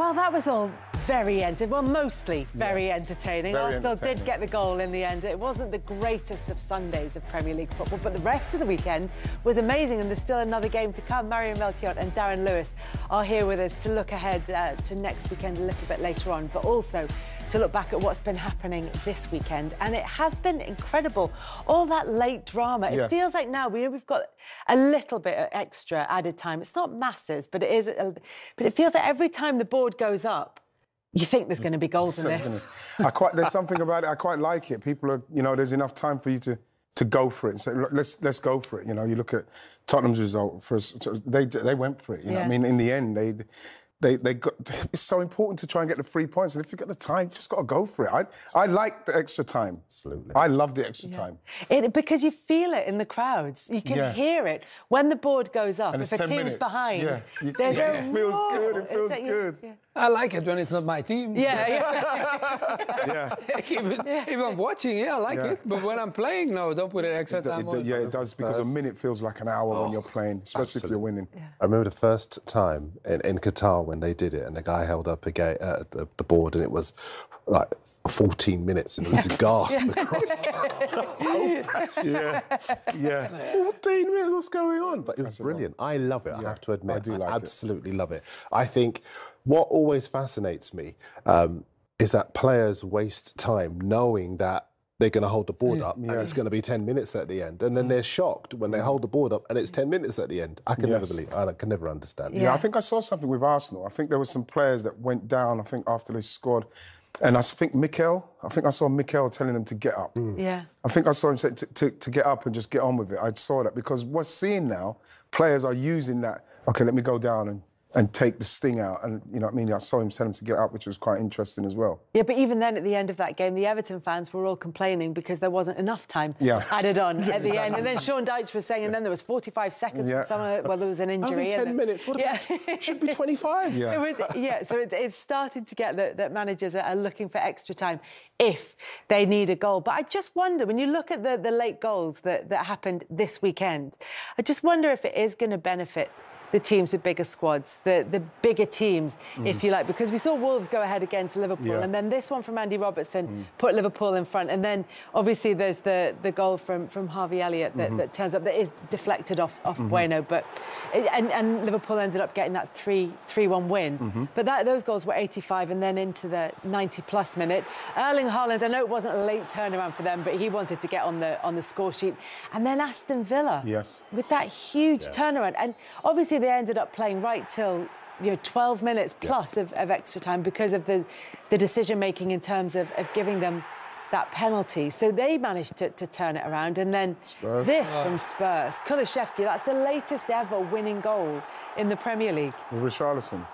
Well, that was all very entertaining. Well, mostly very yeah. entertaining. Very Arsenal entertaining. did get the goal in the end. It wasn't the greatest of Sundays of Premier League football, but the rest of the weekend was amazing, and there's still another game to come. Mario Melchiot and Darren Lewis are here with us to look ahead uh, to next weekend a little bit later on, but also to look back at what's been happening this weekend. And it has been incredible. All that late drama. It feels like now we, we've got a little bit of extra added time. It's not masses, but it is. A, but it feels like every time the board goes up, you think there's going to be goals in this. I quite, there's something about it. I quite like it. People are, you know, there's enough time for you to to go for it. So let's let's go for it. You know, you look at Tottenham's result. For they they went for it. You know, I mean, in the end, they they, they got, it's so important to try and get the three points. And if you've got the time, you just got to go for it. I, I like the extra time. Absolutely. I love the extra yeah. time. It, because you feel it in the crowds. You can yeah. hear it. When the board goes up, if a team's minutes. behind, yeah. you, there's yeah. a It feels roar. good. It feels it's good. I like it when it's not my team. Yeah, yeah. yeah. even, even I'm watching, yeah, I like it. But when I'm playing, no, don't put it extra time it, on. Yeah, it does because a minute feels like an hour oh, when you're playing, especially absolutely. if you're winning. I remember the first time in, in Qatar when they did it, and the guy held up a gate, uh, the, the board, and it was like 14 minutes and it was a gasp across. yeah, yeah. 14 minutes, what's going on? But it was That's brilliant. I love it, yeah, I have to admit. I do like I absolutely it. love it. I think what always fascinates me um, is that players waste time knowing that they're going to hold the board up yeah. and it's going to be 10 minutes at the end. And then they're shocked when they hold the board up and it's 10 minutes at the end. I can yes. never believe I can never understand. Yeah. yeah, I think I saw something with Arsenal. I think there were some players that went down, I think, after they scored. And I think Mikel, I think I saw Mikel telling them to get up. Mm. Yeah. I think I saw him say to, to, to, get up and just get on with it. I saw that because we're seeing now players are using that, okay, let me go down and and take the sting out. And you know what I mean? I saw him tell him to get up, which was quite interesting as well. Yeah, but even then at the end of that game, the Everton fans were all complaining because there wasn't enough time yeah. added on at the end. And then Sean Dyche was saying, and then there was 45 seconds yeah. someone, well, there was an injury. Only 10 then, minutes. What yeah. about, should be 25. Yeah. It was, yeah, so it, it's starting to get that, that managers are looking for extra time if they need a goal. But I just wonder, when you look at the, the late goals that, that happened this weekend, I just wonder if it is going to benefit the teams with bigger squads, the, the bigger teams, mm. if you like, because we saw Wolves go ahead against Liverpool, yeah. and then this one from Andy Robertson mm. put Liverpool in front, and then obviously there's the, the goal from, from Harvey Elliott that, mm-hmm. that turns up that is deflected off, off mm-hmm. Bueno, but it, and, and Liverpool ended up getting that 3 3 1 win. Mm-hmm. But that, those goals were 85 and then into the 90 plus minute. Erling Haaland, I know it wasn't a late turnaround for them, but he wanted to get on the on the score sheet. And then Aston Villa, yes, with that huge yeah. turnaround, and obviously they ended up playing right till you know 12 minutes plus yeah. of, of, extra time because of the the decision making in terms of, of giving them that penalty. So they managed to, to turn it around. And then Spurs. this oh. from ah. Spurs. Kulusevski, that's the latest ever winning goal in the Premier League. With Richarlison.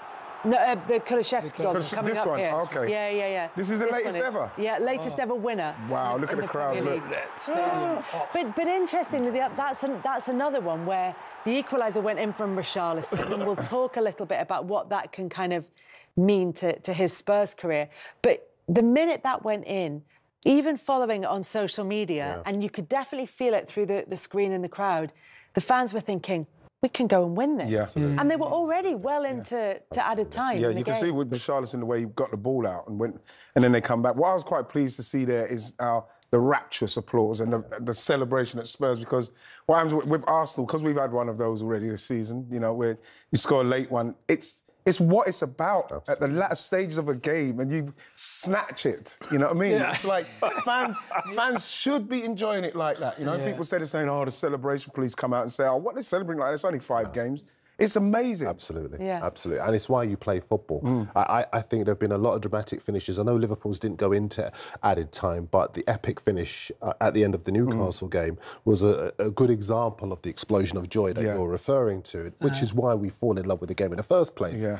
No, uh, the Kulusevski goal coming this up one. here. Okay. Yeah, yeah, yeah. This is the latest ever. Yeah, latest oh. ever winner. Wow! look at the, the crowd. Look. But but interestingly, that's an, that's another one where the equaliser went in from Richarlison, and we'll talk a little bit about what that can kind of mean to, to his Spurs career. But the minute that went in, even following it on social media, and you could definitely feel it through the, the screen in the crowd, the fans were thinking, we can go and win this. Yeah. Mm. And they were already well into yeah. to added time. Yeah, you can see with Richarlison the way he got the ball out and went, and then they come back. What I was quite pleased to see there is our the rapturous applause and the, the celebration at Spurs because what happens with, with Arsenal because we've had one of those already this season. You know, where you score a late one, it's it's what it's about Absolutely. at the latter stages of a game, and you snatch it. You know what I mean? Yeah. It's like fans fans should be enjoying it like that. You know, yeah. people say they're saying, "Oh, the celebration police come out and say, oh, what they're celebrating like? It's only five games." It's amazing. Absolutely. Yeah. Absolutely. And it's why you play football. Mm. I, I, think there have been a lot of dramatic finishes. I know Liverpool's didn't go into added time, but the epic finish uh, at the end of the mm. Newcastle mm. game was a, a, good example of the explosion of joy that yeah. you're referring to, which uh-huh. is why we fall in love with the game in the first place. Yeah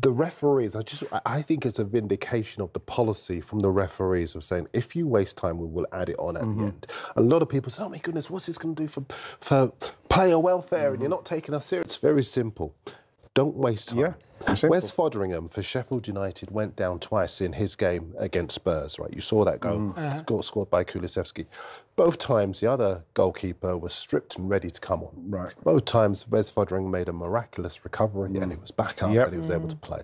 the referees, I just, I think it's a vindication of the policy from the referees of saying, if you waste time, we will add it on at mm-hmm. the end. A lot of people say, oh my goodness, what's this going to do for, for player welfare? Mm-hmm. And you're not taking us serious. It's very simple. Don't waste time. Yeah. Wes Foderingham for Sheffield United went down twice in his game against Spurs, right? You saw that goal, mm. uh-huh. goal scored by Kulusevski. Both times the other goalkeeper was stripped and ready to come on. Right. Both times Wes Foderingham made a miraculous recovery mm. and he was back up yep. and he was able to play.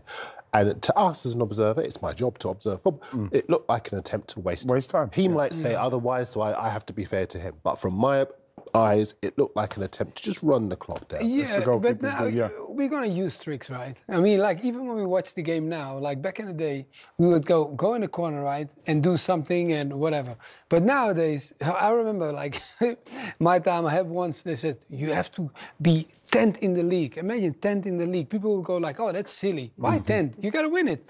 And to us as an observer, it's my job to observe. Mm. It looked like an attempt to waste, waste time. He yeah. might say yeah. otherwise, so I, I, have to be fair to him. But from my eyes, it looked like an attempt to just run the clock down. Yeah, but now, do, yeah. we're going to use tricks, right? I mean, like even when we watch the game now, like back in the day, we would go go in the corner, right, and do something and whatever. But nowadays, I remember like my time. I had once they said you have to be 10th in the league. Imagine 10th in the league. People will go like, oh, that's silly. Why 10th? Mm-hmm. You got to win it.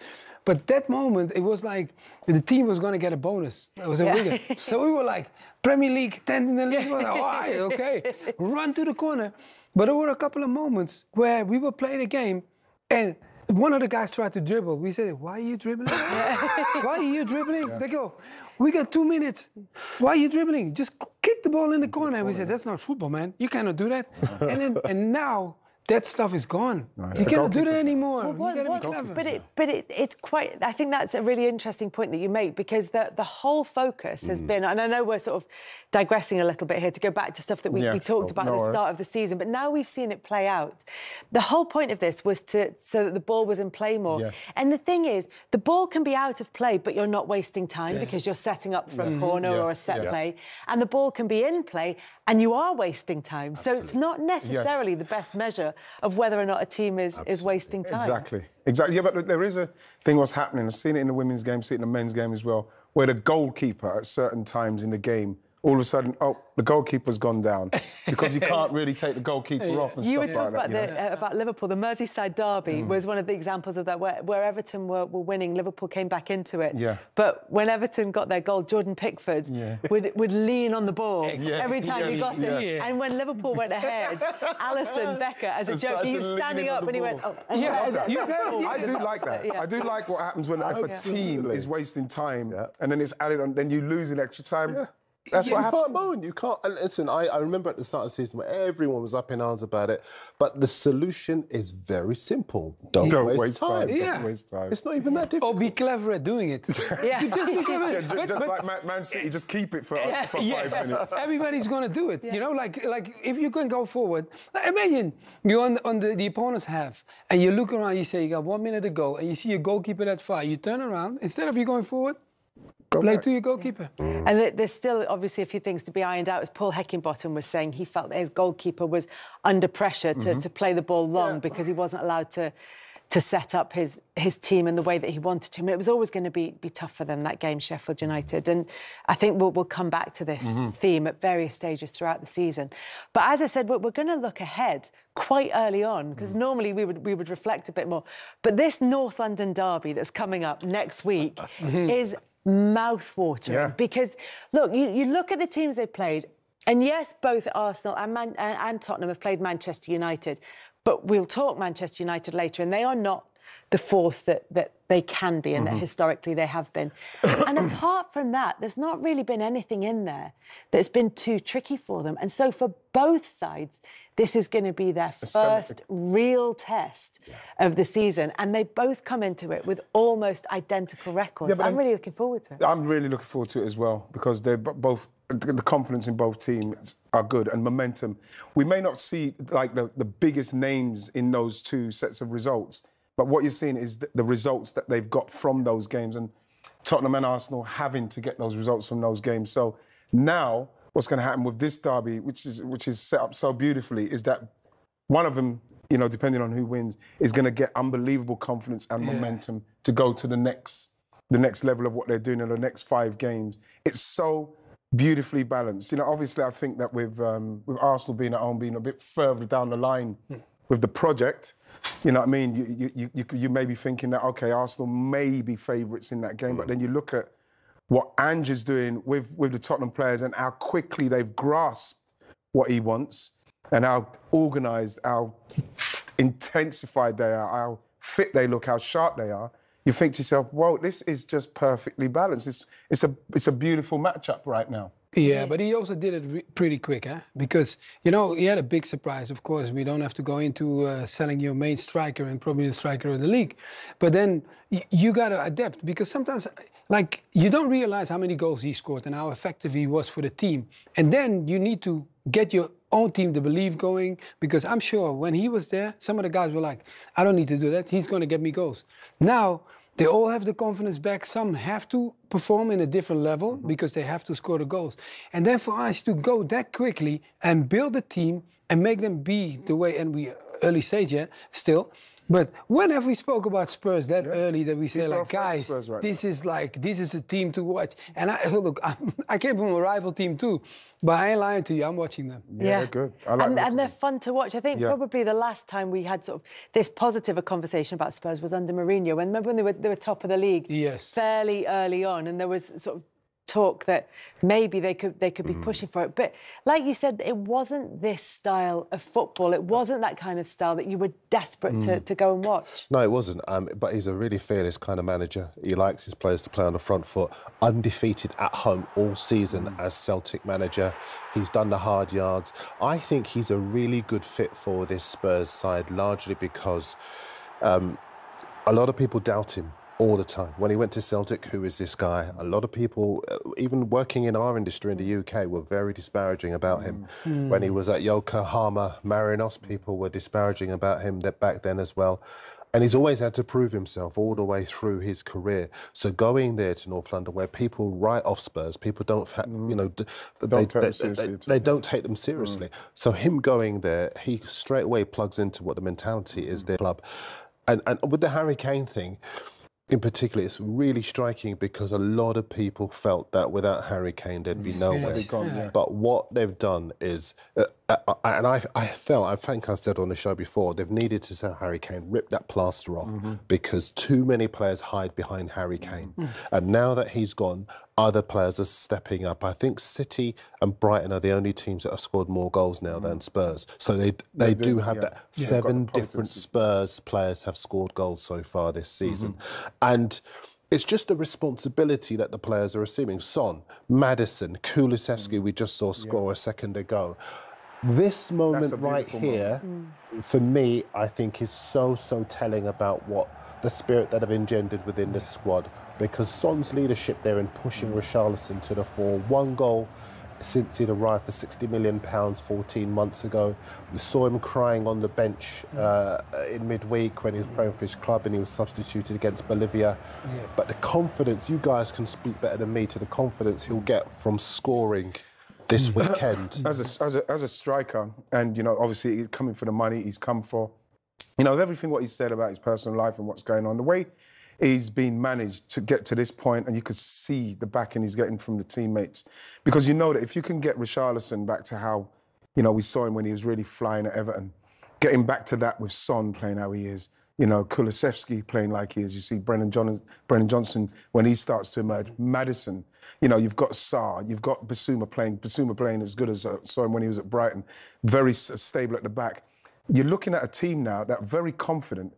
But that moment, it was like the team was going to get a bonus. It was a yeah. so we were like, Premier League, 10th in the league. Like, oh, okay, run to the corner. But there were a couple of moments where we were playing a game and one of the guys tried to dribble. We said, why are you dribbling? why are you dribbling? Yeah. They go, we got two minutes. Why are you dribbling? Just kick the ball in the corner. And we said, that's not football, man. You cannot do that. and then, and now that stuff is gone. Nice. You cannot do that anymore. Well, what, what, but it, but it, it's quite. I think that's a really interesting point that you make because the the whole focus has mm. been, and I know we're sort of digressing a little bit here to go back to stuff that we, yeah, we talked about no, at the start of the season, but now we've seen it play out. The whole point of this was to so that the ball was in play more. Yeah. And the thing is, the ball can be out of play, but you're not wasting time yes. because you're setting up for yeah. a corner or a set play, and the ball can be in play and you are wasting time. Absolutely. So it's not necessarily yes. the best measure of whether or not a team is, is wasting time. Exactly. Exactly. Yeah, but there is a thing what's happening. I've seen it in the women's game, seen it in the men's game as well, where the goalkeeper at certain times in the game all of a sudden, oh, the goalkeeper's gone down because you can't really take the goalkeeper off and you stuff were talking like about, that, the, uh, about Liverpool. The Merseyside derby mm. was one of the examples of that, where, where Everton were, were, winning, Liverpool came back into it. Yeah. But when Everton got their goal, Jordan Pickford yeah. would, would lean on the ball every time yes, he got yeah. it. And when Liverpool went ahead, Alisson Becker, as a joke, he was standing up and he went, oh, yeah, I do like that. I do like what happens when if a team is wasting time and then it's added on, then you lose in extra time. That's you what happened. can't moan. You can't. And listen, I, I remember at the start of the season where everyone was up in arms about it, but the solution is very simple. Don't, Don't waste, waste time. time. Yeah. Don't waste time. It's not even that difficult. Or be clever at doing it. yeah. just be clever. Yeah, just, just like Man, Man, City, just keep it for, yeah. for yes. five minutes. Everybody's going to do it. Yeah. You know, like like if you can go forward, like imagine you're on, on the, the opponent's half and you look around, you say you got one minute to go, and you see a goalkeeper that far. You turn around, instead of you going forward, Go Play back. to your goalkeeper. Mm. And there's still obviously a few things to be ironed out. As Paul Heckingbottom was saying, he felt that his goalkeeper was under pressure to, mm-hmm. to play the ball long yeah. because he wasn't allowed to to set up his his team in the way that he wanted to. And it was always going to be be tough for them that game, Sheffield United. And I think we'll, we'll come back to this mm-hmm. theme at various stages throughout the season. But as I said, we're, we're going to look ahead quite early on because mm. normally we would we would reflect a bit more. But this North London derby that's coming up next week mm-hmm. is mouth-watering yeah. because look, you, you look at the teams they've played, and yes, both Arsenal and, Man- uh, and Tottenham have played Manchester United, but we'll talk Manchester United later, and they are not the force that, that they can be and mm-hmm. that historically they have been. and apart from that, there's not really been anything in there that's been too tricky for them. And so for both sides, this is going to be their first real test yeah. of the season. And they both come into it with almost identical records. Yeah, I'm really looking forward to it. I'm really looking forward to it as well because they're both the confidence in both teams are good and momentum. We may not see like the, the biggest names in those two sets of results, but what you're seeing is the, results that they've got from those games and Tottenham and Arsenal having to get those results from those games. So now what's going to happen with this derby, which is which is set up so beautifully, is that one of them, you know, depending on who wins, is going to get unbelievable confidence and yeah. momentum to go to the next the next level of what they're doing in the next five games. It's so beautifully balanced. You know, obviously, I think that with um, with Arsenal being at home, being a bit further down the line hmm. With the project, you know what I mean. You you you, you may be thinking that okay, Arsenal may be favourites in that game, but hmm. then you look at what Ange is doing with, with the Tottenham players and how quickly they've grasped what he wants and how organised, how intensified they are, how fit they look, how sharp they are, you think to yourself, "Whoa, this is just perfectly balanced. It's, it's, a, it's a beautiful matchup right now. Yeah, but he also did it re- pretty quick, huh? Because you know he had a big surprise. Of course, we don't have to go into uh, selling your main striker and probably the striker of the league, but then y- you got to adapt because sometimes, like, you don't realize how many goals he scored and how effective he was for the team, and then you need to get your own team the belief going because I'm sure when he was there, some of the guys were like, I don't need to do that. He's going to get me goals. Now they all have the confidence back. Some have to perform in a different level mm-hmm. because they have to score the goals. And then for us to go that quickly and build a team and make them be the way, and we early stage, yeah, still. But when have we spoke about Spurs that yeah. early that we say like, guys, right this now. is like this is a team to watch. And I look, I, I came from a rival team too, but I ain't lying to you. I'm watching them. Yeah, yeah. they're good. I Like and, and they're fun to watch. I think yeah. probably the last time we had sort of this positive a conversation about Spurs was under Mourinho. And remember when they were they were top of the league? Yes. Fairly early on, and there was sort of talk that maybe they could they could be mm. pushing for it. But like you said, it wasn't this style of football. It wasn't that kind of style that you were desperate mm. to, to go and watch. No, it wasn't. Um, but he's a really fearless kind of manager. He likes his players to play on the front foot. Undefeated at home all season mm. as Celtic manager. He's done the hard yards. I think he's a really good fit for this Spurs side, largely because um, a lot of people doubt him all the time. When he went to Celtic, who is this guy? A lot of people, uh, even working in our industry in the UK, were very disparaging about him. Mm. When he was at Yokohama Marinos, people were disparaging about him back then as well. And he's always had to prove himself all the way through his career. So going there to North London, where people write off Spurs, people don't, mm. you know, they, don't they, they, they, don't take them seriously. Mm. So him going there, he straight away plugs into what the mentality is their club. And, and with the Harry Kane thing, in particular, it's really striking because a lot of people felt that without Harry Kane, there'd be nowhere. Gone, yeah. But what they've done is, uh, uh, uh, and I, I felt, I think I've said on the show before, they've needed to sell Harry Kane, rip that plaster off, mm-hmm. because too many players hide behind Harry Kane. Mm-hmm. And now that he's gone, other players are stepping up. I think City and Brighton are the only teams that have scored more goals now mm. than Spurs. So they they, they do, do, have yeah. that. Yeah. Seven different Spurs players have scored goals so far this season, mm-hmm. And. It's just a responsibility that the players are assuming. Son, Maddison, Kulusevski, mm. we just saw score yeah. a second ago. This moment right here, moment. Mm. for me, I think is so, so telling about what the spirit that have engendered within the squad because Son's leadership there in pushing Richarlison to the fore, one goal since he'd arrived for 60 million pounds 14 months ago. We saw him crying on the bench uh, in midweek when he was playing for his club and he was substituted against Bolivia. Yeah. But the confidence, you guys can speak better than me to the confidence he'll get from scoring this weekend. as, a, as, a, as a striker, and you know, obviously he's coming for the money he's come for. You know, everything what he said about his personal life and what's going on, the way he's been managed to get to this point, and you could see the backing he's getting from the teammates. Because you know that if you can get Richarlison back to how, you know, we saw him when he was really flying at Everton, getting back to that with Son playing how he is, you know, Kulusevski playing like he is. You see Brennan, John, Brennan Johnson when he starts to emerge. Maddison, you know, you've got Sarr, you've got Bissouma playing, Bissouma playing as good as uh, saw him when he was at Brighton, very stable at the back. You're looking at a team now that very confident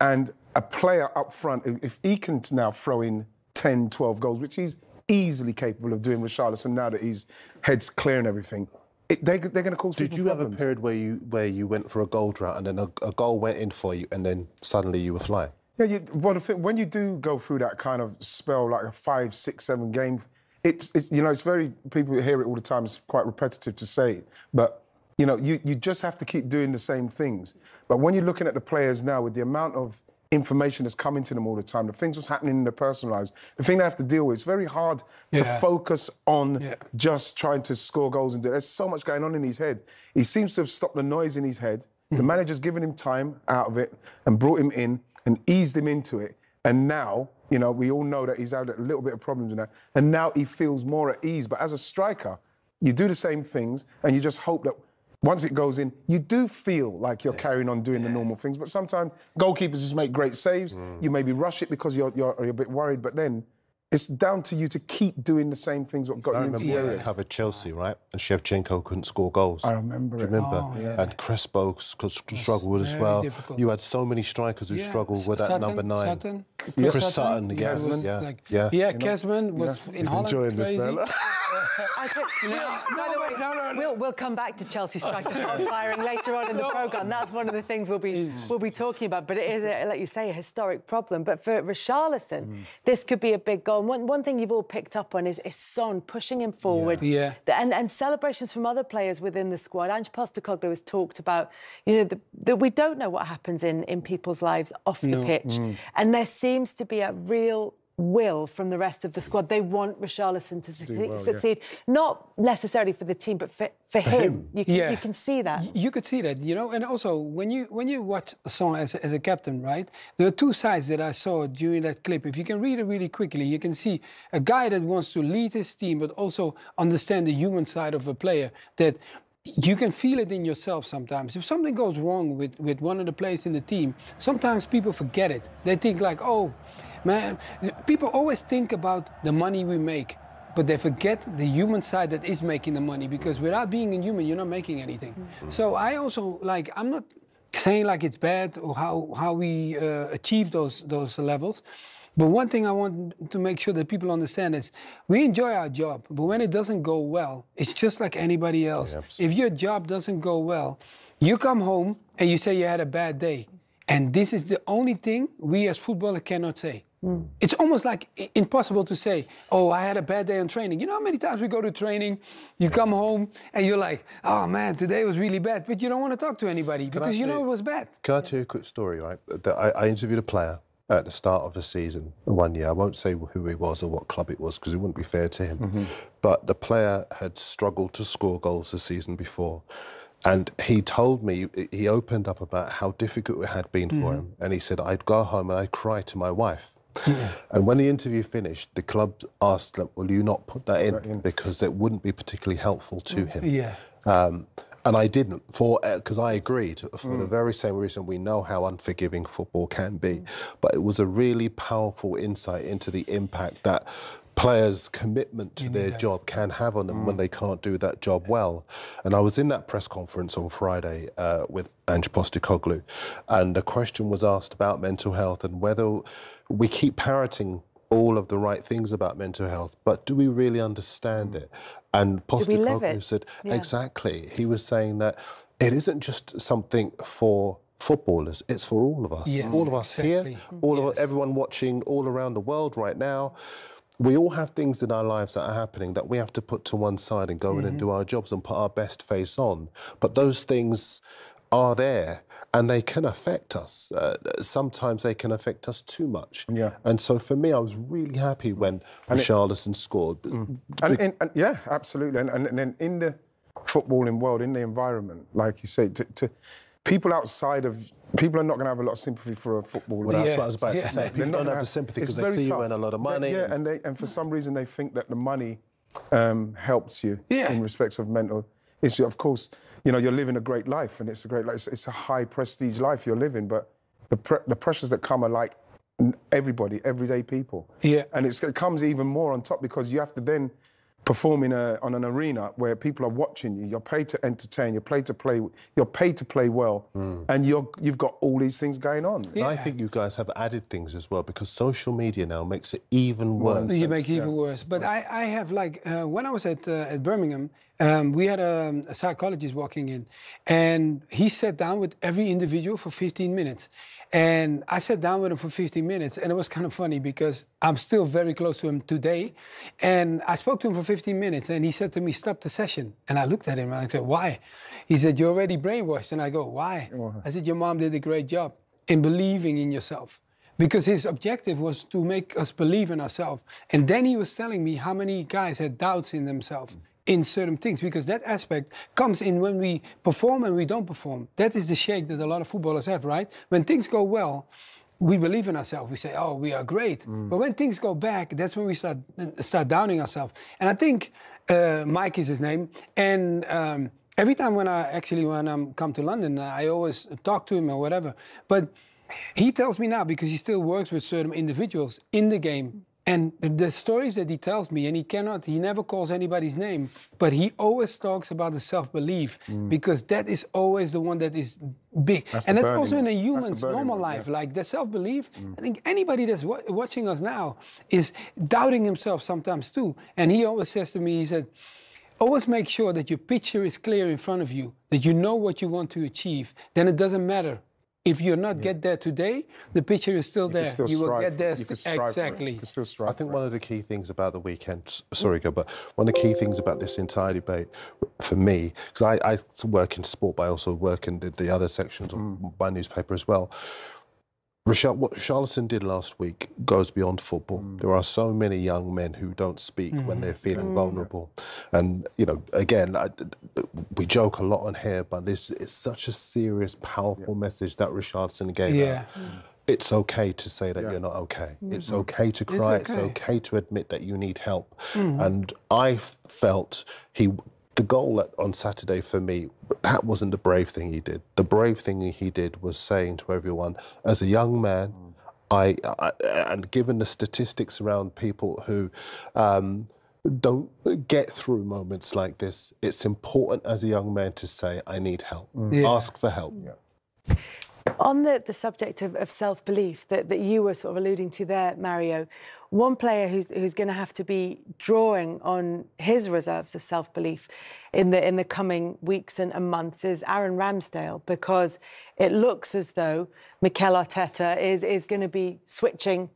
and a player up front, if he can now throw in 10, 12 goals, which he's easily capable of doing with Richarlison now that his head's clear and everything, it, they, are going to cause Did you problems. have a period where you where you went for a goal drought and then a, a goal went in for you and then suddenly you were flying? Yeah, you, well, when you do go through that kind of spell, like a five, six, seven game, it's, it's you know it's very people hear it all the time. It's quite repetitive to say it, but you know you you just have to keep doing the same things. But when you're looking at the players now with the amount of information that's coming to them all the time, the things that's happening in their personal lives, the thing they have to deal with, it's very hard yeah. to focus on yeah. just trying to score goals and do There's so much going on in his head. He seems to have stopped the noise in his head. Mm-hmm. The hmm. manager's given him time out of it and brought him in and eased him into it. And now, you know, we all know that he's had a little bit of problems in that. And now he feels more at ease. But as a striker, you do the same things and you just hope that once it goes in, you do feel like you're yeah. carrying on doing yeah. the normal things. But sometimes goalkeepers just make great saves. Mm. You maybe rush it because you're, you're, you're, a bit worried. But then it's down to you to keep doing the same things what got I you into the area. I covered Chelsea, right? And Shevchenko couldn't score goals. I remember Do you remember? Oh, yeah. And Crespo struggled as well. Difficult. You had so many strikers who struggled with that number nine. Sutton. Chris, Chris Sutton, yeah, Kezman, yeah, like, yeah, yeah. Kezman was yeah. in He's Holland. enjoying crazy. this now. I think, no, by the way, no, no, no. We'll, we'll come back to Chelsea strikers hot firing later on in the programme. That's one of the things we'll be we'll be talking about. But it is, a, like you say, a historic problem. But for Richarlison, mm. this could be a big goal. And one, one thing you've all picked up on is, is Son pushing him forward. Yeah. yeah. And, and celebrations from other players within the squad. Ange Postecoglou has talked about, you know, that we don't know what happens in, in people's lives off the pitch. Mm. And there seems to be a real will from the rest of the squad. They want Richarlison to succeed, well, succeed. Yeah. not necessarily for the team, but for, for, for him. him. You, can, yeah. you can see that. You could see that, you know. And also, when you when you watch a Son as, as a captain, right, there are two sides that I saw during that clip. If you can read it really quickly, you can see a guy that wants to lead his team, but also understand the human side of a player that you can feel it in yourself sometimes. If something goes wrong with, with one of the players in the team, sometimes people forget it. They think like, oh, Man, people always think about the money we make, but they forget the human side that is making the money because without being a human, you're not making anything. Mm-hmm. So I also like, I'm not saying like it's bad or how, how we uh, achieve those, those levels. But one thing I want to make sure that people understand is we enjoy our job, but when it doesn't go well, it's just like anybody else. if your job doesn't go well, you come home and you say you had a bad day. And this is the only thing we as footballers cannot say. Mm. It's almost like impossible to say, oh, I had a bad day on training. You know how many times we go to training, you come home and you're like, oh man, today was really bad, but you don't want to talk to anybody because you know it was bad. Can I tell you a quick story, right? I, I interviewed a player at the start of the season one year. I won't say who he was or what club it was because it wouldn't be fair to him. Mm-hmm. But the player had struggled to score goals the season before. And he told me, he opened up about how difficult it had been mm-hmm. for him. And he said, I'd go home and I'd cry to my wife yeah. And when the interview finished, the club asked, "Will you not put that in, in. because it wouldn't be particularly helpful to him?" Yeah. Um, and I didn't for because uh, I agreed for mm. the very same reason we know how unforgiving football can be, mm. but it was a really powerful insight into the impact that players' commitment to their job can have on them mm. when they can't do that job well. And I was in that press conference on Friday uh, with Ange Postecoglou, and a question was asked about mental health and whether we keep parroting all of the right things about mental health, but do we really understand it? And Postecoglou said, yeah. exactly. He was saying that it isn't just something for footballers, it's for all of us. Yes, all of us exactly. here, all yes. of everyone watching all around the world right now. We all have things in our lives that are happening that we have to put to one side and go mm-hmm. in and mm-hmm. do our jobs and put our best face on. But those things are there and they can affect us. Uh, sometimes they can affect us too much. Yeah. And so for me, I was really happy when Charlison scored. Mm. And, and, and, yeah, absolutely. And, and, then in the footballing world, in the environment, like you say, to, to people outside of people are not going to have a lot of sympathy for a footballer. Well, that's yeah. what I was about yeah. to say. People don't have, have the sympathy because they see tough. you earn a lot of money. Yeah, and, they, and for some reason they think that the money um, helps you yeah. in respects of mental issue. Of course, you know, you're living a great life and it's a great life. It's, it's a high prestige life you're living, but the, pre- the pressures that come are like everybody, everyday people. Yeah. And it comes even more on top because you have to then perform in a, on an arena where people are watching you. You're paid to entertain. You're paid to play. You're paid to play well, mm. and you're you've got all these things going on. Yeah. I think you guys have added things as well because social media now makes it even worse. It makes it even worse. But I, I have like uh, when I was at uh, at Birmingham, um, we had a, a, psychologist walking in, and he sat down with every individual for 15 minutes. And I sat down with him for 15 minutes, and it was kind of funny because I'm still very close to him today. And I spoke to him for 15 minutes, and he said to me, Stop the session. And I looked at him and I said, Why? He said, You're already brainwashed. And I go, Why? I said, Your mom did a great job in believing in yourself because his objective was to make us believe in ourselves. And then he was telling me how many guys had doubts in themselves in certain things because that aspect comes in when we perform and we don't perform. That is the shake that a lot of footballers have, right? When things go well, we believe in ourselves. We say, "Oh, we are great." Mm. But when things go back, that's when we start start downing ourselves. And I think uh, Mike is his name, and. Um, every time when I actually when I come to London, I always talk to him or whatever. But he tells me now because he still works with certain individuals in the game And the stories that he tells me, and he cannot, he never calls anybody's name, but he always talks about the self belief mm. because that is always the one that is big. That's and that's also in a human's normal one, life. Yeah. Like the self belief, mm. I think anybody that's watching us now is doubting himself sometimes too. And he always says to me, he said, always make sure that your picture is clear in front of you, that you know what you want to achieve. Then it doesn't matter if you're not yeah. get there today, the picture is still you there. Still you will get there exactly. I think one of the key things about the weekend, sorry, go, but one of the key things about this entire debate for me, because I, I, work in sport, but I also work in the, the other sections of mm. my newspaper as well what Richarlison did last week goes beyond football. Mm. There are so many young men who don't speak mm. when they're feeling mm. vulnerable. And, you know, again, I, we joke a lot on here, but this is such a serious, powerful yeah. message that Richarlison gave yeah. out. Mm. It's okay to say that yeah. you're not okay. Mm-hmm. It's okay to cry. It's okay. it's okay. to admit that you need help. Mm-hmm. And I felt he the goal on Saturday for me, that wasn't the brave thing he did. The brave thing he did was saying to everyone, as a young man, mm. I, I, and given the statistics around people who um, don't get through moments like this, it's important as a young man to say, I need help, mm. yeah. ask for help. Yeah. On the, the subject of, of self belief that, that you were sort of alluding to there, Mario, one player who's, who's going to have to be drawing on his reserves of self belief in the, in the coming weeks and, and, months is Aaron Ramsdale because it looks as though Mikel Arteta is, is going to be switching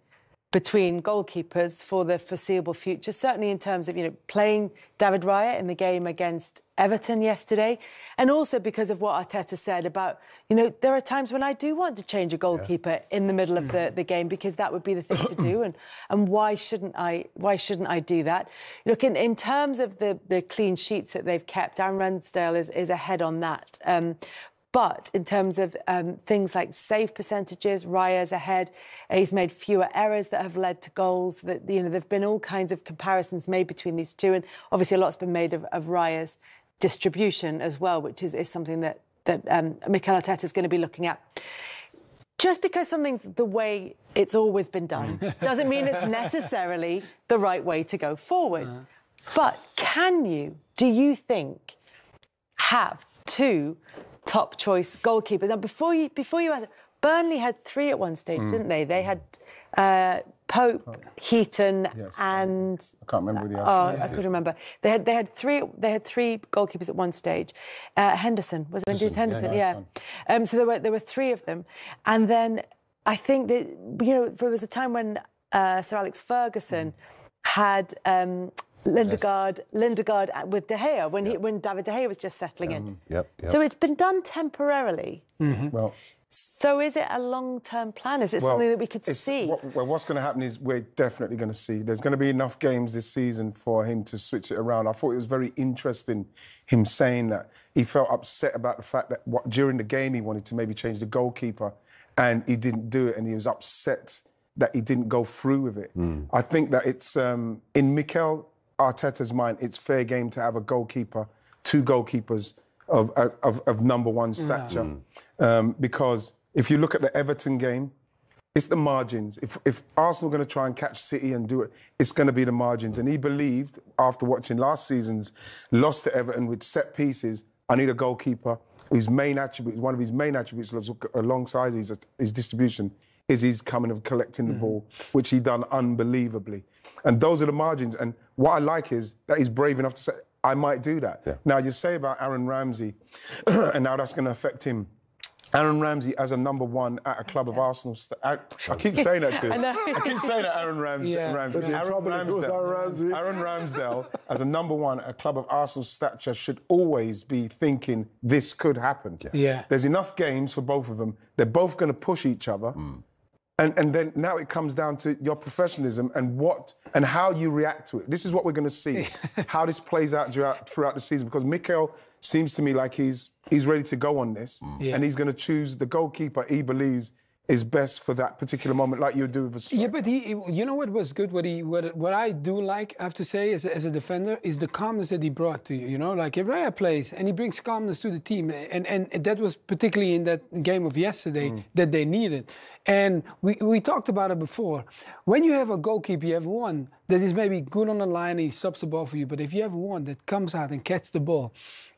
between goalkeepers for the foreseeable future, certainly in terms of, you know, playing David Raya in the game against Everton yesterday, and also because of what Arteta said about, you know, there are times when I do want to change a goalkeeper yeah. in the middle of the, the game because that would be the thing to do, and and why shouldn't I why shouldn't I do that? Look, in, in terms of the the clean sheets that they've kept, Aaron Ramsdale is, is ahead on that. Um, but in terms of um, things like save percentages, Raya's ahead. He's made fewer errors that have led to goals. That you know, there've been all kinds of comparisons made between these two, and obviously a lot's been made of, of Raya's distribution as well, which is, is something that that um, Mikel Arteta is going to be looking at. Just because something's the way it's always been done doesn't mean it's necessarily the right way to go forward. Uh-huh. But can you, do you think, have two top choice goalkeepers. Now, before you before you answer, Burnley had three at one stage, mm. didn't they? They had uh, Pope, Pope, Heaton, yes. and I can't remember the other. Oh, yeah. I could remember. They had they had three they had three goalkeepers at one stage. Uh, Henderson was it Henderson? Henderson, yeah. yeah. Um, so there were there were three of them, and then I think that you know there was a time when uh, Sir Alex Ferguson mm. had. Um, Lindegaard, yes. Lindegaard with De Gea when yep. he when David De Gea was just settling um, in. Yep, yep, So it's been done temporarily. Mm-hmm. Well. So is it a long-term plan? Is it well, something that we could see? well, what's going to happen is we're definitely going to see. There's going to be enough games this season for him to switch it around. I thought it was very interesting him saying that he felt upset about the fact that what, during the game he wanted to maybe change the goalkeeper, and he didn't do it, and he was upset that he didn't go through with it. Mm. I think that it's um, in Mikel Arteta's mind, it's fair game to have a goalkeeper, two goalkeepers of, of, of number one stature. Mm. Um, because if you look at the Everton game, it's the margins. If, if Arsenal are going to try and catch City and do it, it's going to be the margins. And he believed, after watching last season's loss to Everton with set pieces, I need a goalkeeper whose main attribute, one of his main attributes alongside his, his distribution, is his coming of collecting the mm. ball, which he done unbelievably. And those are the margins. And what I like is that he's brave enough to say, I might do that. Yeah. Now, you say about Aaron Ramsey, and now that's going to affect him. Aaron Ramsey as a number one at a club of Arsenal. St- I, I, keep saying that too. I, I, keep saying that Aaron Ramsey. Yeah. Ramsey. Aaron, Ramsdale, Aaron, Ramsey. Aaron Ramsdale as a number one at a club of Arsenal stature should always be thinking this could happen. Yeah. yeah. There's enough games for both of them. They're both going to push each other. Mm. And, and then now it comes down to your professionalism and what and how you react to it. This is what we're going to see, how this plays out throughout, throughout the season. Because Mikel seems to me like he's he's ready to go on this, mm. yeah. and he's going to choose the goalkeeper he believes is best for that particular moment, like you do with a strike. Yeah, but he, you know what was good? What he, what, what I do like, I have to say, as a, as a defender, is the calmness that he brought to you. You know, like Raya plays and he brings calmness to the team, and and that was particularly in that game of yesterday mm. that they needed. And we we talked about it before. When you have a goalkeeper, you have one that is maybe good on the line, and he stops the ball for you. But if you have one that comes out and catches the ball,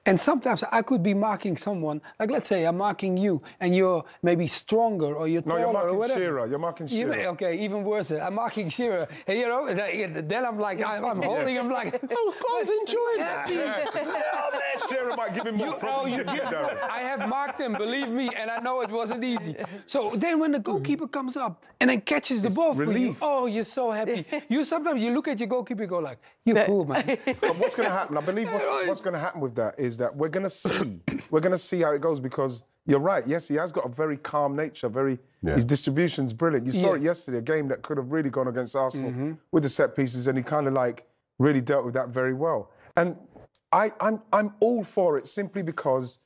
and sometimes I could be marking someone, like let's say I'm marking you, and you're maybe stronger or you're no, taller you're marking or whatever. Shearer. You're marking Shearer. You, okay, even worse. Uh, I'm marking Shearer. And, you know, then I'm like, I'm, I'm holding him like, oh, God's enjoying that. Oh, Shearer might give him more oh, problems. You, you, I have marked him, believe me, and I know it wasn't easy. So then when the goalkeeper comes up and then catches the it's ball relief. for you, oh, you're so happy. you sometimes you look at your goalkeeper, go like, you're cool, man. But what's going to happen? I believe what's, what's going to happen with that is that we're going to see see. We're going to see how it goes because you're right. Yes, he has got a very calm nature. Very yeah. his distribution's brilliant. You saw yeah. it yesterday, a game that could have really gone against Arsenal mm-hmm. with the set pieces, and he kind of like really dealt with that very well. And I, I'm I'm all for it simply because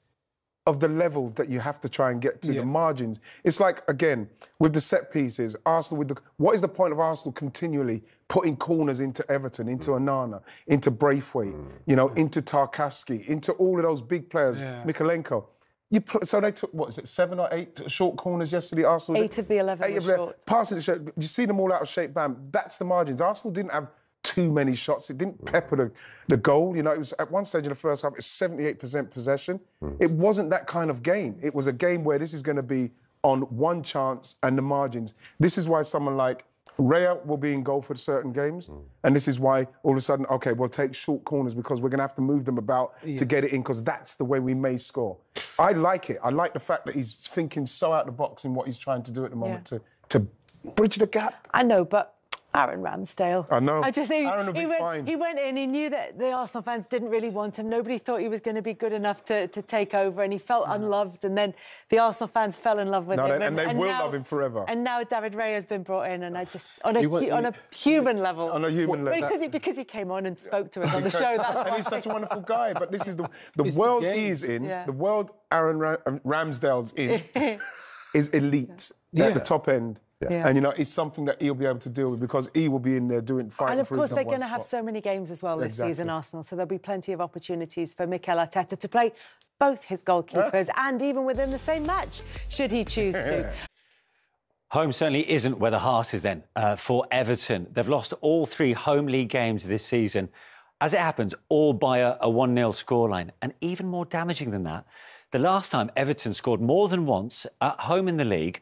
of the level that you have to try and get to, yeah. the margins. It's like, again, with the set pieces, Arsenal, with the, what is the point of Arsenal continually putting corners into Everton, into mm. Onana, into Branthwaite, mm. you know, mm. into Tarkowski, into all of those big players, yeah. Mykolenko. You pl- so they took what is it seven or eight short corners yesterday? Arsenal eight of the eleven eight of the, passing the shape. You see them all out of shape. Bam. That's the margins. Arsenal didn't have too many shots. It didn't pepper the, the goal. You know, it was at one stage in the first half, it's 78% possession. Mm. It wasn't that kind of game. It was a game where this is going to be on one chance and the margins. This is why someone like Raya will be in goal for certain games. Mm. And this is why all of a sudden, okay, we'll take short corners because we're going to have to move them about yeah. to get it in because that's the way we may score. I like it. I like the fact that he's thinking so out of the box in what he's trying to do at the moment yeah. to, to bridge the gap. I know, but Aaron Ramsdale. I know. I just think Aaron will he, be went, fine. he went in, he knew that the Arsenal fans didn't really want him. Nobody thought he was going to be good enough to, to take over, and he felt mm. unloved. And then the Arsenal fans fell in love with no, him. and, and, they and will now, love him forever. And now David Raya has been brought in, and I just, on a, went, on a human level. On a human level. Because he, because he came on and spoke to us on the show. That's and he's such a wonderful guy. But this is the, the world the he's in, yeah. the world Aaron Ram- Ramsdale's in, is elite yeah. at the top end. Yeah. And you know, it's something that he'll be able to deal with because he will be in there doing fighting. And of course, they're going to have so many games as well this exactly. season, Arsenal. So there'll be plenty of opportunities for Mikel Arteta to play both his goalkeepers and even within the same match, should he choose to. Home certainly isn't where the heart is then uh, for Everton. They've lost all three home league games this season. As it happens, all by a, a 1 0 scoreline. And even more damaging than that, the last time Everton scored more than once at home in the league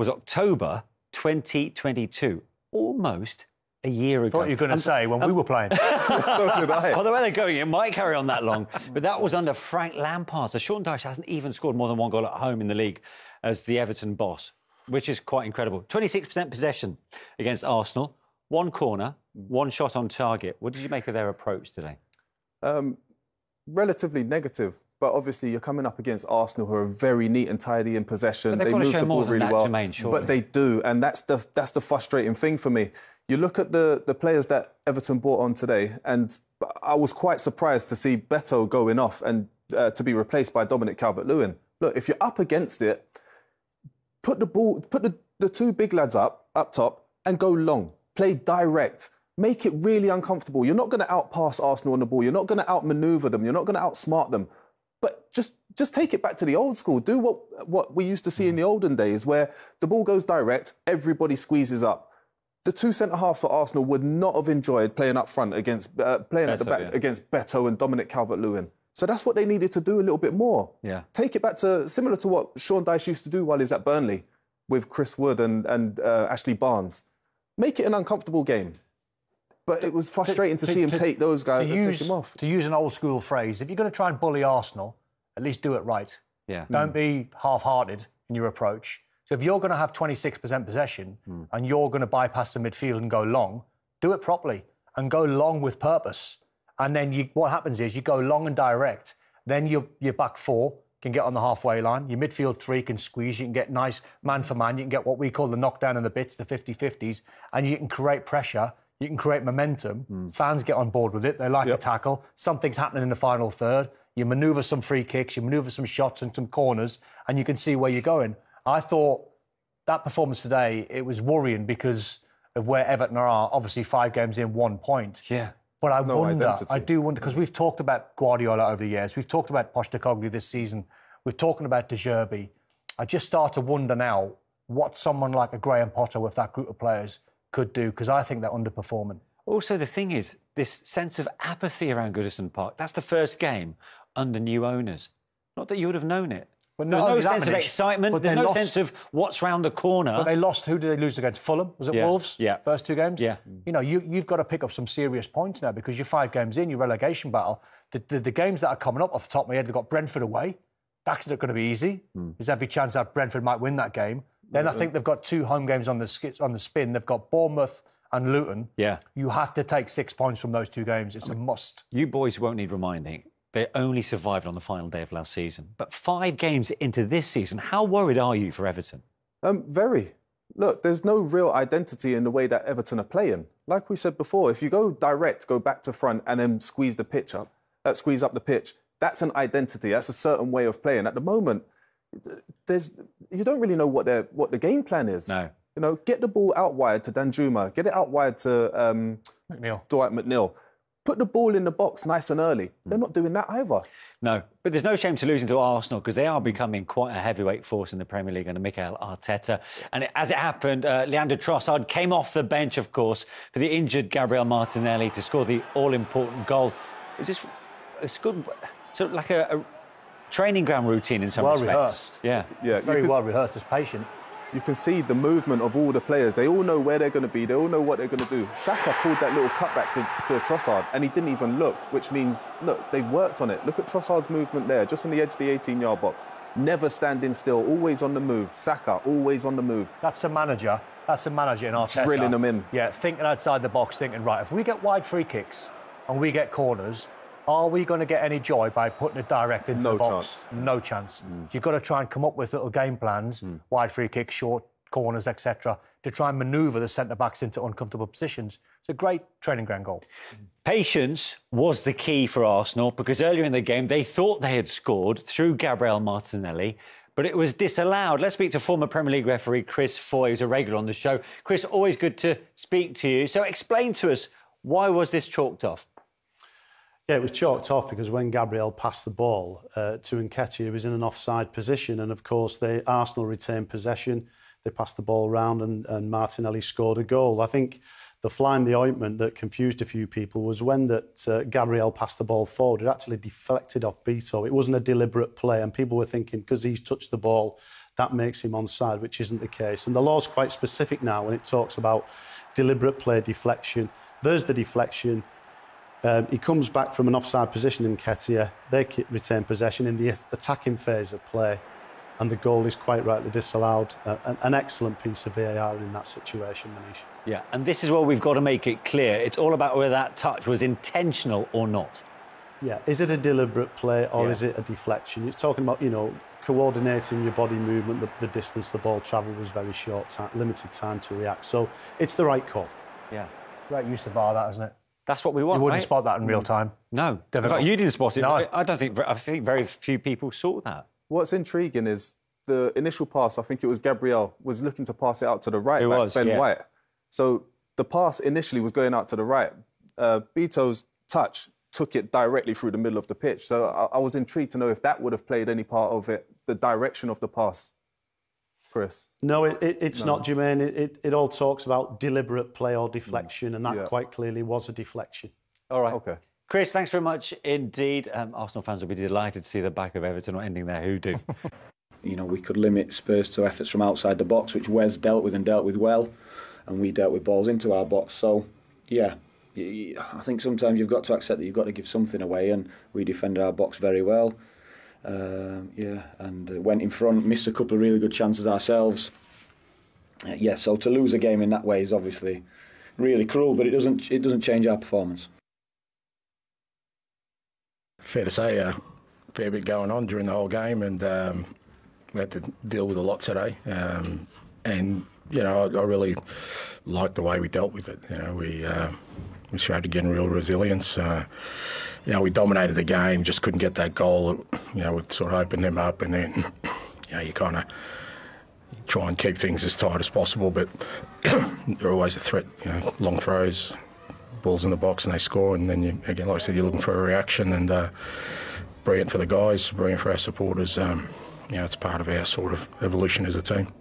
was October 2022, almost a year ago. I thought you were going to say when um, we were playing. so did I. By the way they're going, it might carry on that long. but that was under Frank Lampard. So Sean Dyche hasn't even scored more than one goal at home in the league as the Everton boss, which is quite incredible. 26% possession against Arsenal, one corner, one shot on target. What did you make of their approach today? Um, relatively negative. But obviously, you're coming up against Arsenal, who are very neat and tidy in possession. they move the ball really well, Jermaine, but they do, and that's the that's the frustrating thing for me. You look at the the players that Everton brought on today, and I was quite surprised to see Beto going off and uh, to be replaced by Dominic Calvert-Lewin. Look, if you're up against it, put the ball, put the, the two big lads up up top, and go long. Play direct make it really uncomfortable. You're not going to outpass Arsenal on the ball. You're not going to outmaneuver them. You're not going to outsmart them. But just just take it back to the old school. Do what what we used to see in the olden days, where the ball goes direct, everybody squeezes up. The two centre halves for Arsenal would not have enjoyed playing up front against uh, playing Beto, at the back yeah. against Beto and Dominic Calvert-Lewin. So that's what they needed to do a little bit more. Yeah. Take it back to similar to what Sean Dyche used to do while he's at Burnley with Chris Wood and and uh, Ashley Barnes. Make it an uncomfortable game. But it was frustrating to, to, to see him to, take those guys and use, take them off. To use an old school phrase, if you're going to try and bully Arsenal, at least do it right. Yeah. Don't mm. be half-hearted in your approach. So if you're going to have 26% possession mm. and you're going to bypass the midfield and go long, do it properly and go long with purpose. And then you, what happens is you go long and direct. Then your your back four can get on the halfway line. Your midfield three can squeeze. You can get nice man for man. You can get what we call the knockdown and the bits, the 50-50s, and you can create pressure you can create momentum. Mm. Fans get on board with it. They like yep. a tackle. Something's happening in the final third. You manoeuvre some free kicks, you manoeuvre some shots and some corners, and you can see where you're going. I thought that performance today, it was worrying because of where Everton are. Obviously, five games in, one point. Yeah. But I no wonder, identity. I do wonder, because we've talked about Guardiola over the years. We've talked about Postecoglou this season. We're talking about De Zerbi. I just start to wonder now what someone like a Graham Potter with that group of players could do, because I think they're underperforming. Also, the thing is, this sense of apathy around Goodison Park, that's the first game under new owners. Not that you would have known it. But there's no sense of excitement. There's no lost, sense of what's round the corner. But they lost. Who did they lose against? Fulham? Was it yeah. Wolves? Yeah. First two games? Yeah. You know, you, you've got to pick up some serious points now because you're five games in, your relegation battle. The, the, the games that are coming up off the top of my head, they've got Brentford away. That's not going to be easy. Mm. There's every chance that Brentford might win that game. Then I think they've got two home games on the on the spin. They've got Bournemouth and Luton. Yeah. You have to take six points from those two games. It's I mean, a must. You boys won't need reminding. They only survived on the final day of last season. But five games into this season, how worried are you for Everton? Um, very. Look, there's no real identity in the way that Everton are playing. Like we said before, if you go direct, go back to front, and then squeeze the pitch up, uh, squeeze up the pitch, that's an identity. That's a certain way of playing. At the moment, there's you don't really know what their what the game plan is. No. You know, get the ball out wide to Danjuma, get it out wide to um, McNeil. Dwight McNeil. Put the ball in the box nice and early. They're not doing that either. No, but there's no shame to losing to Arsenal because they are becoming quite a heavyweight force in the Premier League under Mikel Arteta. And as it happened, uh, Leandro Trossard came off the bench, of course, for the injured Gabriel Martinelli to score the all-important goal. Is this it's good, sort of like a, a training ground routine in some well respects. rehearsed. Yeah, yeah, it's very could, well rehearsed. It's patient. You can see the movement of all the players. They all know where they're going to be. They all know what they're going to do. Saka pulled that little cutback to, to Trossard, and he didn't even look, which means look, they worked on it. Look at Trossard's movement there, just on the edge of the 18-yard box. Never standing still, always on the move. Saka, always on the move. That's a manager. That's a manager in Arteta. Drilling them in. Yeah, thinking outside the box, thinking right. If we get wide free kicks and we get corners, are we going to get any joy by putting it direct into no the box? Chance. No chance. Mm. So you've got to try and come up with little game plans, mm. wide free kicks, short corners, etc., to try and manoeuvre the centre backs into uncomfortable positions. It's a great training ground goal. Patience was the key for Arsenal because earlier in the game they thought they had scored through Gabriel Martinelli. But it was disallowed. Let's speak to former Premier League referee Chris Foy, who's a regular on the show. Chris, always good to speak to you. So explain to us why was this chalked off? Yeah, it was chalked off because when Gabriel passed the ball uh, to Nketiah, he was in an offside position. And of course, they, Arsenal retained possession. They passed the ball around and, and Martinelli scored a goal. I think the fly in the ointment that confused a few people was when that uh, Gabriel passed the ball forward. It actually deflected off Beto. It wasn't a deliberate play, and people were thinking because he's touched the ball, that makes him onside, which isn't the case. And the law's quite specific now when it talks about deliberate play deflection. There's the deflection. Um, he comes back from an offside position Nketiah. They retain possession in the attacking phase of play, and the goal is quite rightly disallowed. Uh, an, an, excellent piece of VAR in that situation, Manish. Yeah, and this is where we've got to make it clear. It's all about whether that touch was intentional or not. Yeah, is it a deliberate play or yeah. is it a deflection? It's talking about, you know, coordinating your body movement, the, the distance the ball travelled was very short, time, limited time to react. So it's the right call. Yeah, great use of VAR, that isn't it? That's what we want. You wouldn't right? spot that in real time. No, fact, you didn't spot it. No. I don't think. I think very few people saw that. What's intriguing is the initial pass. I think it was Gabriel was looking to pass it out to the right. It back, was Ben yeah. White. So the pass initially was going out to the right. Uh, Beto's touch took it directly through the middle of the pitch. So I, I was intrigued to know if that would have played any part of it, the direction of the pass. Chris? No, it, it, it's no. not, Jermaine. It, it, all talks about deliberate play or deflection, mm. and that yeah. quite clearly was a deflection. All right. Okay. Chris, thanks very much indeed. Um, Arsenal fans will be delighted to see the back of Everton not ending their hoodoo. you know, we could limit Spurs to efforts from outside the box, which Wes dealt with and dealt with well, and we dealt with balls into our box. So, yeah, I think sometimes you've got to accept that you've got to give something away, and we defended our box very well. Um, yeah, and uh, went in front, missed a couple of really good chances ourselves. Uh, yeah, so to lose a game in that way is obviously really cruel, but it doesn't it doesn't change our performance. Fair to say, uh, fair bit going on during the whole game, and um, we had to deal with a lot today. Um, and you know, I, I really liked the way we dealt with it. You know, we uh, we showed again real resilience. Uh, you know, we dominated the game, just couldn't get that goal. You know, would sort of open them up, and then you know you kind of try and keep things as tight as possible, but they're always a threat. You know, long throws, balls in the box, and they score. And then you, again, like I said, you're looking for a reaction, and uh, brilliant for the guys, brilliant for our supporters. Um, you know, it's part of our sort of evolution as a team.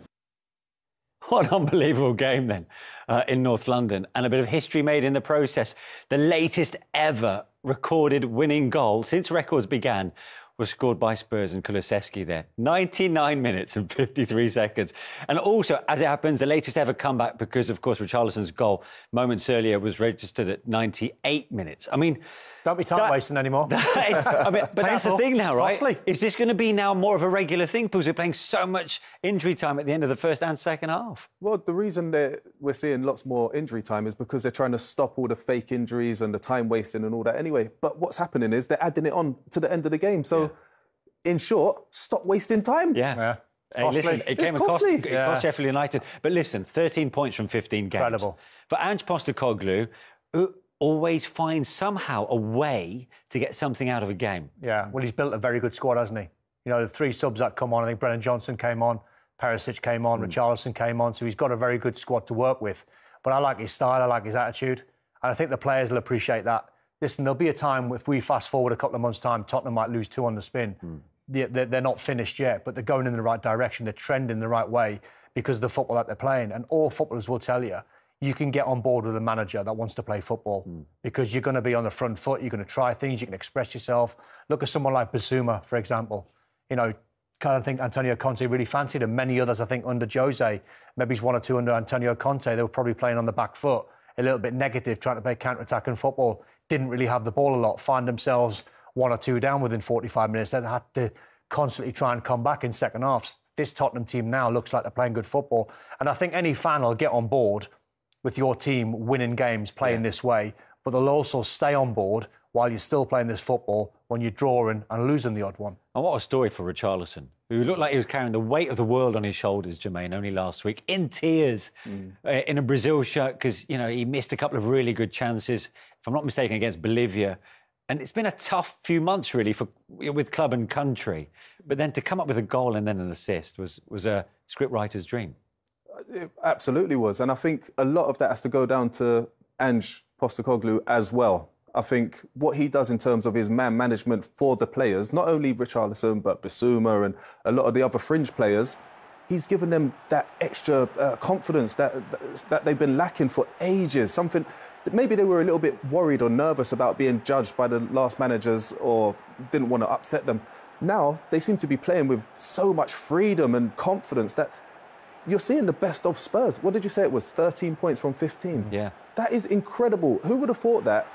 What an unbelievable game then uh, in North London, and a bit of history made in the process. The latest ever recorded winning goal since records began was scored by Spurs and Kulusevski there. 99 minutes and 53 seconds. And also, as it happens, the latest ever comeback because, of course, Richarlison's goal moments earlier was registered at 98 minutes. I mean, don't be time that, wasting anymore. That is, I mean, but that's the thing now, right? Costly. Is this going to be now more of a regular thing because we're playing so much injury time at the end of the first and second half? Well, the reason that we're seeing lots more injury time is because they're trying to stop all the fake injuries and the time wasting and all that anyway. But what's happening is they're adding it on to the end of the game. So, yeah. in short, stop wasting time. Yeah. yeah. Hey, listen, it came across, it yeah. cost Sheffield United. But listen, 13 points from 15 games. Incredible. For Ange Postecoglou, who always finds somehow a way to get something out of a game. Yeah, well, he's built a very good squad, hasn't he? You know, the three subs that come on, I think Brennan Johnson came on, Perisic came on, mm. Richarlison came on, so he's got a very good squad to work with. But I like his style, I like his attitude, and I think the players will appreciate that. Listen, there'll be a time if we fast forward a couple of months' time, Tottenham might lose two on the spin. Mm. They're, they're not finished yet, but they're going in the right direction. They're trending the right way because of the football that they're playing. And all footballers will tell you you can get on board with a manager that wants to play football mm. because you're going to be on the front foot. You're going to try things. You can express yourself. Look at someone like Bissouma, for example. You know, kind of think Antonio Conte really fancied him. Many others, I think, under Jose, maybe he's one or two under Antonio Conte. They were probably playing on the back foot, a little bit negative, trying to play counter-attacking football. Didn't really have the ball a lot. Find themselves one or two down within 45 minutes. They had to constantly try and come back in second halves. This Tottenham team now looks like they're playing good football, and I think any fan will get on board with your team winning games playing yeah. this way, but they'll also stay on board while you're still playing this football when you're drawing and losing the odd one. And what a story for Richarlison, who looked like he was carrying the weight of the world on his shoulders, Jermaine, only last week, in tears, mm. uh, in a Brazil shirt, because, you know, he missed a couple of really good chances, if I'm not mistaken, against Bolivia. And it's been a tough few months, really, for with club and country. But then to come up with a goal and then an assist was, was a scriptwriter's dream. It absolutely was. And I think a lot of that has to go down to Ange Postecoglou as well. I think what he does in terms of his man management for the players, not only Richarlison, but Bissouma and a lot of the other fringe players, he's given them that extra uh, confidence that, that they've been lacking for ages. Something that maybe they were a little bit worried or nervous about being judged by the last managers or didn't want to upset them. Now they seem to be playing with so much freedom and confidence that you're seeing the best of Spurs. What did you say it was? 13 points from 15. Yeah. That is incredible. Who would have thought that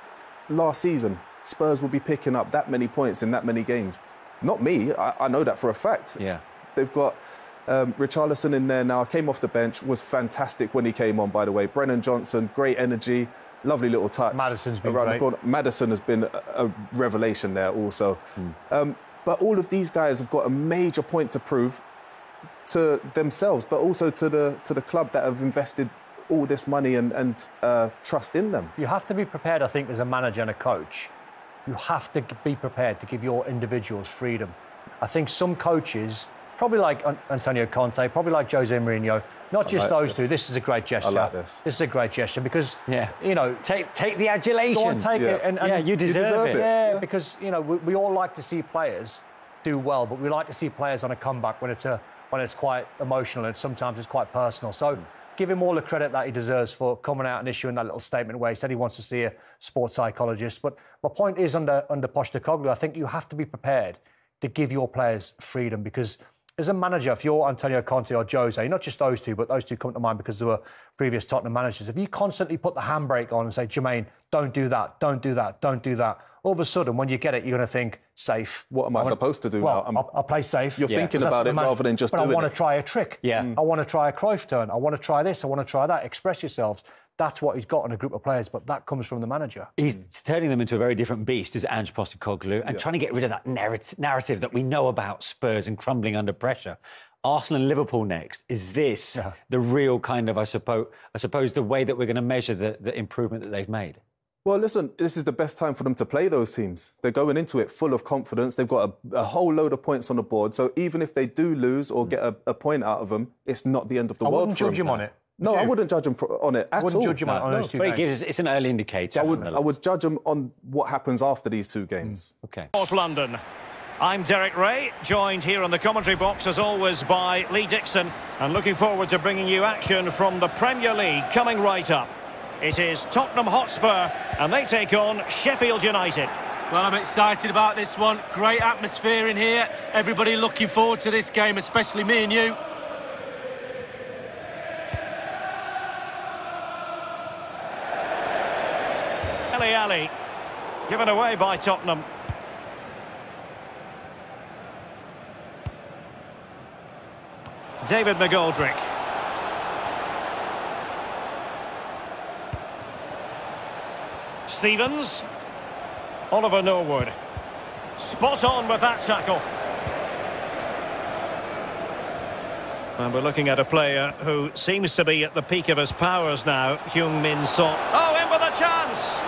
last season Spurs would be picking up that many points in that many games? Not me. I, I know that for a fact. Yeah. They've got um, Richarlison in there now. Came off the bench, was fantastic when he came on, by the way. Brennan Johnson, great energy, lovely little touch. Maddison's been around great. the corner. Maddison has been a, a revelation there also. Mm. Um, but all of these guys have got a major point to prove to themselves, but also to the to the club that have invested all this money and, and uh, trust in them. You have to be prepared, I think, as a manager and a coach. You have to be prepared to give your individuals freedom. I think some coaches, probably like Antonio Conte, probably like Jose Mourinho, not just like those this. two. This is a great gesture. I like this. This is a great gesture because, yeah. you know, take take the adulation. Go on, take yeah. it, and, and yeah, you deserve, you deserve it. it. Yeah, yeah, because you know we, we all like to see players do well, but we like to see players on a comeback when it's a when it's quite emotional and sometimes it's quite personal. So mm. give him all the credit that he deserves for coming out and issuing that little statement where he said he wants to see a sports psychologist. But my point is under under Postecoglou, I think you have to be prepared to give your players freedom because as a manager, if you're Antonio Conte or Jose, not just those two, but those two come to mind because they were previous Tottenham managers, if you constantly put the handbrake on and say, Jermaine, don't do that, don't do that, don't do that, all of a sudden, when you get it, you're going to think safe. What am I, I supposed to do well, now? I'll, I'll, play safe. You're yeah. thinking about it rather than just but doing I want to try a trick. Yeah. Mm. I want to try a Cruyff turn. I want to try this. I want to try that. Express yourselves. That's what he's got in a group of players, but that comes from the manager. He's turning them into a very different beast, is Ange Postecoglou, and yeah. trying to get rid of that narrative that we know about Spurs and crumbling under pressure. Arsenal and Liverpool next. Is this yeah. the real kind of, I suppose, I suppose, the way that we're going to measure the, the improvement that they've made? Well, listen, this is the best time for them to play those teams. They're going into it full of confidence. They've got a, a whole load of points on the board. So even if they do lose or get a, a point out of them, it's not the end of the I world. wouldn't judge him on it. No, I wouldn't judge them for, on it at wouldn't all. judge him on, on those two But it gives, it's an early indicator. I would, I would judge them on what happens after these two hmm, games. Okay. North London. I'm Derek Ray, joined here on the commentary box as always by Lee Dixon, and looking forward to bringing you action from the Premier League coming right up. It is Tottenham Hotspur, and they take on Sheffield United. Well, I'm excited about this one. Great atmosphere in here. Everybody looking forward to this game, especially me and you. Given away by Tottenham. David McGoldrick. Stevens. Oliver Norwood. Spot on with that tackle. And we're looking at a player who seems to be at the peak of his powers now, Heung-Min Son. Oh, in with a chance!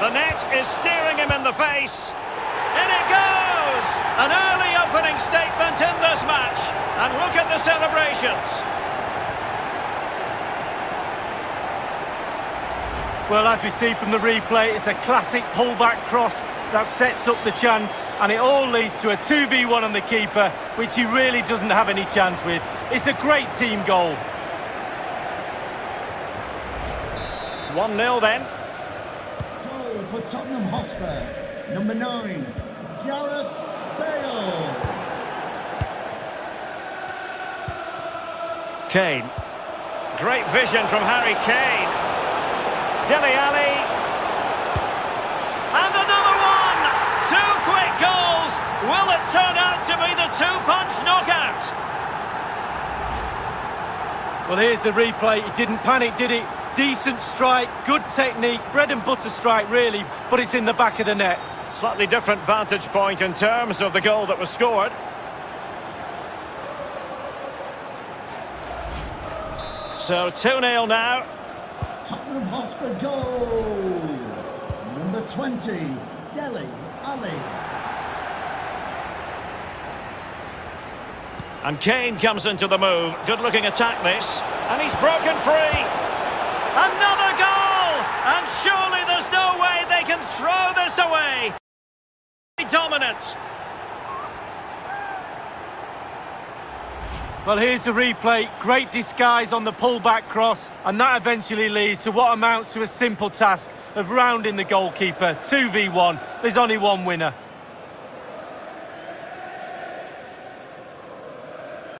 The net is staring him in the face. In it goes! An early opening statement in this match. And look at the celebrations. Well, as we see from the replay, it's a classic pullback cross that sets up the chance, and it all leads to a 2v1 on the keeper, which he really doesn't have any chance with. It's a great team goal. 1-0 then. Goal for Tottenham Hotspur, number nine, Gareth Bale. Kane. Great vision from Harry Kane. Dele Alli. And another one! Two quick goals! Will it turn out to be the two-punch knockout? Well, here's the replay. He didn't panic, did he? Decent strike, good technique, bread and butter strike, really, but it's in the back of the net. Slightly different vantage point in terms of the goal that was scored. So 2-0 now. Tottenham Hotspur goal. Number 20, Dele Alli. And Kane comes into the move. Good looking attack this. And he's broken free. Another goal! And surely there's no way they can throw this away. Dominant. Well, here's the replay. Great disguise on the pullback cross, and that eventually leads to what amounts to a simple task of rounding the goalkeeper. 2v1. There's only one winner.